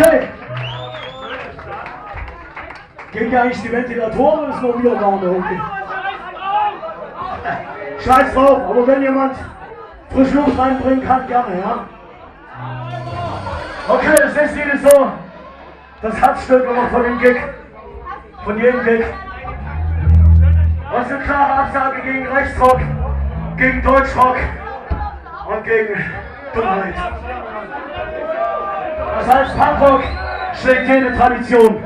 Okay. ja eigentlich die Ventilatoren ist noch wieder down der Hunde. Scheiß drauf, aber wenn jemand frische Luft reinbringen kann, gerne, ja? Okay, das ist jedes so das Herzstück immer von dem Gig. Von jedem Gig. Was eine klare Absage gegen Rechtsrock, gegen Deutschrock und gegen Dummheit. Das heißt, Hamburg schlägt jede Tradition.